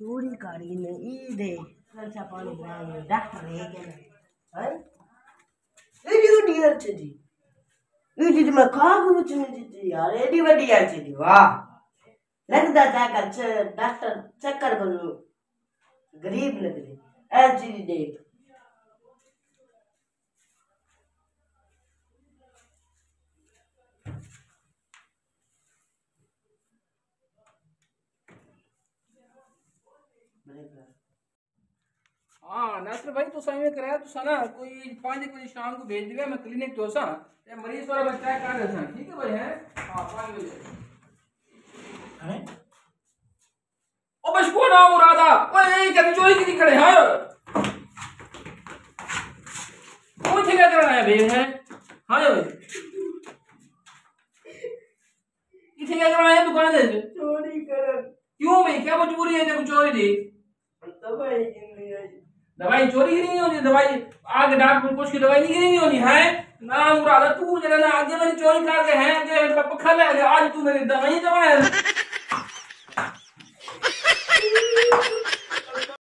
चोरी करी ने ई दे। अच्छा पानी बनाए डॉक्टर है? क्या है एडी वड्डी हर चीज़ ई चीज़ मैं खा गई चीज़ चीज़ यार एडी वड्डी हर चीज़ वाह। लगता था जाकर डॉक्टर चक्कर करू गरीब लग रही। ऐ चीज़ देख। हाँ नासिर भाई तो समय कराया तो ना कोई पाँच बजे शाम को भेज दिया मैं क्लिनिक तो सा ये मरीज़ वाला बच्चा कर रहा ठीक है भाई है? हाँ पाँच बजे। हैं? ओ बस को ना मुरादा ओए ये क्या चोरी की खड़े हैं कौन से क्या करना है भाई है? हाँ भाई। इसे क्या करना है दुकान से? चोरी कर। क्यों भाई? क्या मजबूरी है जब चोरी दी? भाई दवाई चोरी की होनी, दवाई आग डाक कुछ की दवाई नहीं नहीं होनी, है? ना मुरादा तू जरा ना आगे मेरी चोरी कर के हैं आगे पखा ले आज तू मेरी दवाई दवाई